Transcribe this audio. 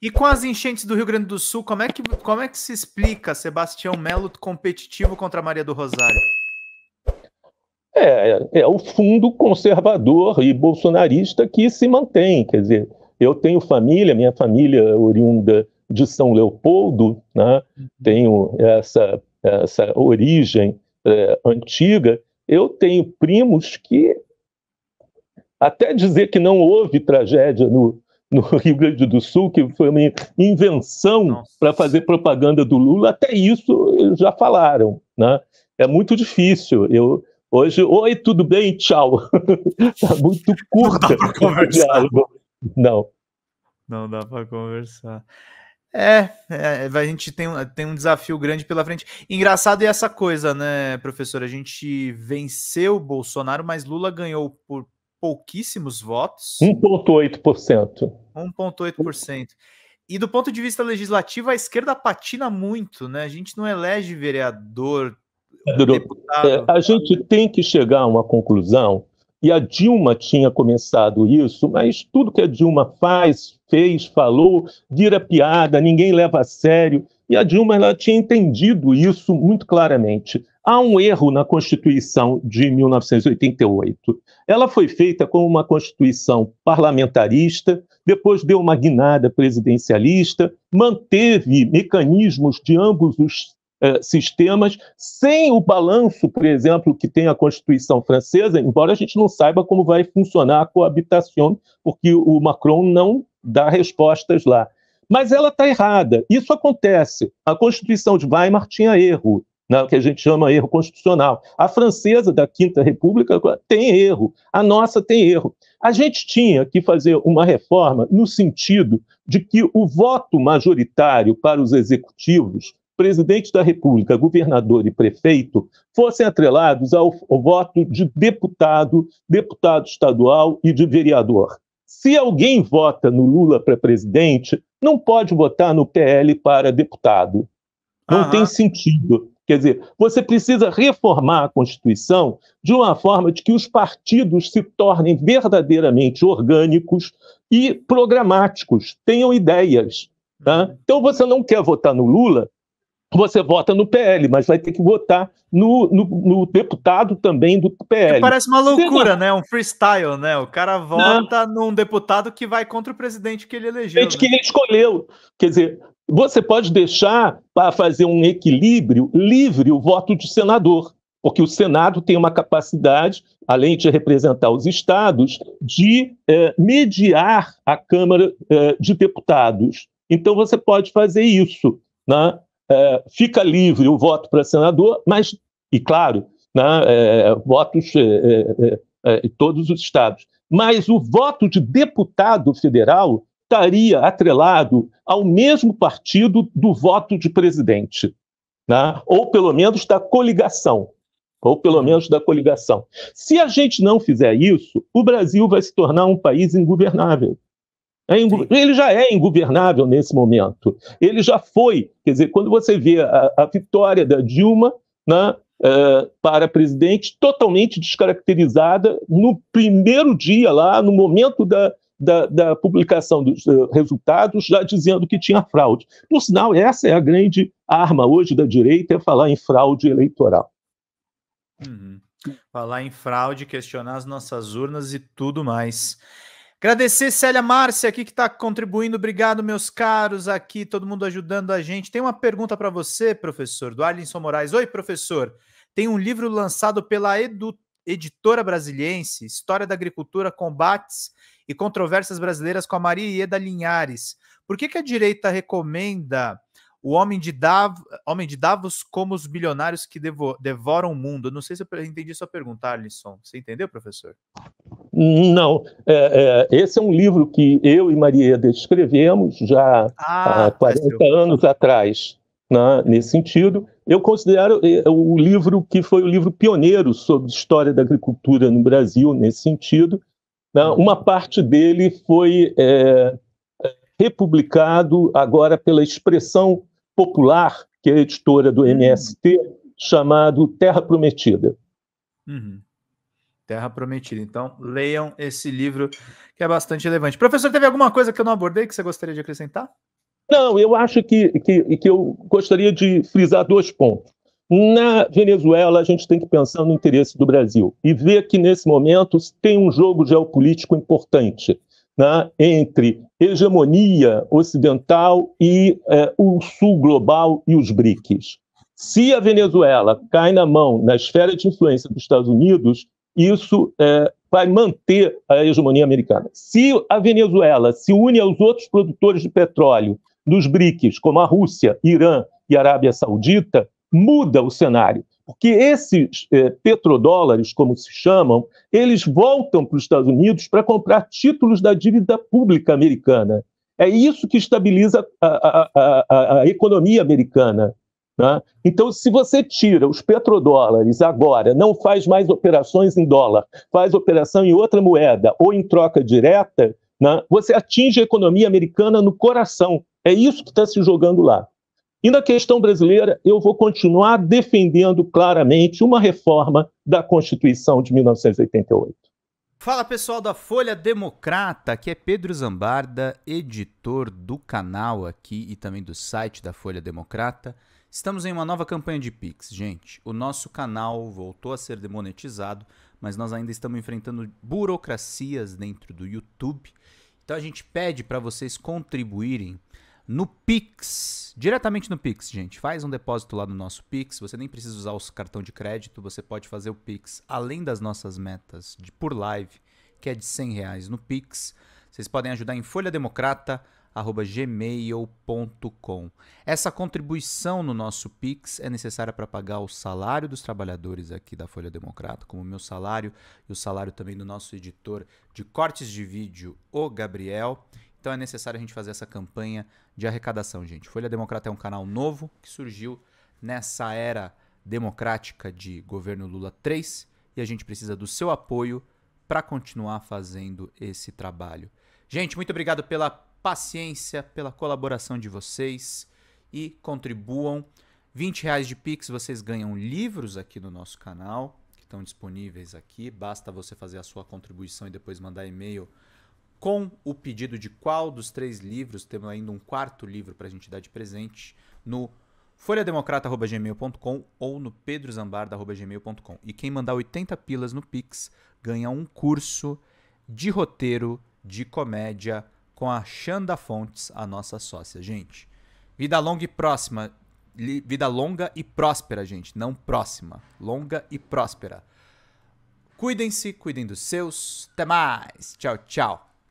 E com as enchentes do Rio Grande do Sul, como é que, como é que se explica Sebastião Melo competitivo contra Maria do Rosário? É, é, é o fundo conservador e bolsonarista que se mantém. Quer dizer, eu tenho família, minha família é oriunda de São Leopoldo, né? Uhum. tenho essa, essa origem é, antiga. Eu tenho primos que até dizer que não houve tragédia no, no Rio Grande do Sul, que foi uma invenção para fazer propaganda do Lula, até isso já falaram. Né? É muito difícil. Eu, hoje, oi, tudo bem? Tchau. Está muito curta o diálogo. Não. Não dá para conversar. É, é, a gente tem, tem um desafio grande pela frente. Engraçado é essa coisa, né, professor? A gente venceu o Bolsonaro, mas Lula ganhou por pouquíssimos votos. 1,8%. 1,8%. E do ponto de vista legislativo, a esquerda patina muito, né? A gente não elege vereador, deputado. É, a gente tem que chegar a uma conclusão, e a Dilma tinha começado isso, mas tudo que a Dilma faz, fez, falou, vira piada, ninguém leva a sério. E a Dilma ela tinha entendido isso muito claramente. Há um erro na Constituição de 1988. Ela foi feita como uma Constituição parlamentarista, depois deu uma guinada presidencialista, manteve mecanismos de ambos os eh, sistemas, sem o balanço, por exemplo, que tem a Constituição francesa, embora a gente não saiba como vai funcionar a coabitação, porque o Macron não dá respostas lá. Mas ela está errada. Isso acontece. A Constituição de Weimar tinha erro né, que a gente chama erro constitucional. A francesa da Quinta República tem erro, a nossa tem erro. A gente tinha que fazer uma reforma no sentido de que o voto majoritário para os executivos, presidente da República, governador e prefeito, fossem atrelados ao, ao voto de deputado, deputado estadual e de vereador. Se alguém vota no Lula para presidente, não pode votar no PL para deputado. Não Aham. tem sentido. Quer dizer, você precisa reformar a Constituição de uma forma de que os partidos se tornem verdadeiramente orgânicos e programáticos, tenham ideias. Tá? Uhum. Então, você não quer votar no Lula, você vota no PL, mas vai ter que votar no, no, no deputado também do PL. parece uma loucura, né? Um freestyle, né? O cara vota não. num deputado que vai contra o presidente que ele elegeu. Né? que ele escolheu. Quer dizer, você pode deixar para fazer um equilíbrio livre o voto de senador, porque o Senado tem uma capacidade, além de representar os estados, de é, mediar a Câmara é, de Deputados. Então você pode fazer isso. Né? É, fica livre o voto para senador, mas, e claro, né, é, votos é, é, em todos os estados. Mas o voto de deputado federal estaria atrelado ao mesmo partido do voto de presidente, né? ou pelo menos da coligação. Ou pelo menos da coligação. Se a gente não fizer isso, o Brasil vai se tornar um país ingovernável. É ingo... Ele já é ingovernável nesse momento. Ele já foi. Quer dizer, quando você vê a, a vitória da Dilma né, é, para presidente, totalmente descaracterizada no primeiro dia, lá no momento da, da, da publicação dos uh, resultados, já dizendo que tinha fraude. Por sinal, essa é a grande arma hoje da direita, é falar em fraude eleitoral. Uhum. Falar em fraude, questionar as nossas urnas e tudo mais. Agradecer Célia Márcia aqui que está contribuindo. Obrigado, meus caros, aqui, todo mundo ajudando a gente. Tem uma pergunta para você, professor, do Arlinson Moraes. Oi, professor. Tem um livro lançado pela Edu, editora brasiliense, História da Agricultura, Combates e controvérsias brasileiras com a Maria Ieda Linhares. Por que, que a direita recomenda o homem de, Dav homem de Davos como os bilionários que devo devoram o mundo? Não sei se eu entendi sua pergunta, Alisson. Você entendeu, professor? Não. É, é, esse é um livro que eu e Maria escrevemos já ah, há 40 anos atrás, né, nesse sentido. Eu considero é, o livro que foi o livro pioneiro sobre história da agricultura no Brasil, nesse sentido, né? Uma parte dele foi é, republicado agora pela Expressão Popular, que é a editora do MST, chamado Terra Prometida. Uhum. Terra Prometida. Então, leiam esse livro que é bastante relevante. Professor, teve alguma coisa que eu não abordei que você gostaria de acrescentar? Não, eu acho que, que, que eu gostaria de frisar dois pontos. Na Venezuela, a gente tem que pensar no interesse do Brasil e ver que, nesse momento, tem um jogo geopolítico importante né, entre hegemonia ocidental e é, o sul global e os BRICS. Se a Venezuela cai na mão, na esfera de influência dos Estados Unidos, isso é, vai manter a hegemonia americana. Se a Venezuela se une aos outros produtores de petróleo dos BRICS, como a Rússia, Irã e Arábia Saudita, muda o cenário. Porque esses eh, petrodólares, como se chamam, eles voltam para os Estados Unidos para comprar títulos da dívida pública americana. É isso que estabiliza a, a, a, a economia americana. Né? Então, se você tira os petrodólares agora, não faz mais operações em dólar, faz operação em outra moeda ou em troca direta, né? você atinge a economia americana no coração. É isso que está se jogando lá. E na questão brasileira, eu vou continuar defendendo claramente uma reforma da Constituição de 1988. Fala pessoal da Folha Democrata, aqui é Pedro Zambarda, editor do canal aqui e também do site da Folha Democrata. Estamos em uma nova campanha de Pix, gente. O nosso canal voltou a ser demonetizado, mas nós ainda estamos enfrentando burocracias dentro do YouTube. Então a gente pede para vocês contribuírem no Pix, diretamente no Pix, gente. Faz um depósito lá no nosso Pix. Você nem precisa usar o cartão de crédito, você pode fazer o Pix além das nossas metas de por live, que é de 100 reais no Pix. Vocês podem ajudar em folhademocrata@gmail.com. Essa contribuição no nosso Pix é necessária para pagar o salário dos trabalhadores aqui da Folha Democrata, como o meu salário e o salário também do nosso editor de cortes de vídeo, o Gabriel. Então é necessário a gente fazer essa campanha de arrecadação, gente. Folha Democrata é um canal novo que surgiu nessa era democrática de governo Lula 3 e a gente precisa do seu apoio para continuar fazendo esse trabalho. Gente, muito obrigado pela paciência, pela colaboração de vocês e contribuam. 20 reais de Pix vocês ganham livros aqui no nosso canal, que estão disponíveis aqui. Basta você fazer a sua contribuição e depois mandar e-mail com o pedido de qual dos três livros, temos ainda um quarto livro para a gente dar de presente, no folhademocrata.gmail.com ou no pedrozambarda.gmail.com. E quem mandar 80 pilas no Pix ganha um curso de roteiro de comédia com a Xanda Fontes, a nossa sócia. Gente, vida longa e próxima. Vida longa e próspera, gente. Não próxima. Longa e próspera. Cuidem-se, cuidem dos seus. Até mais. Tchau, tchau.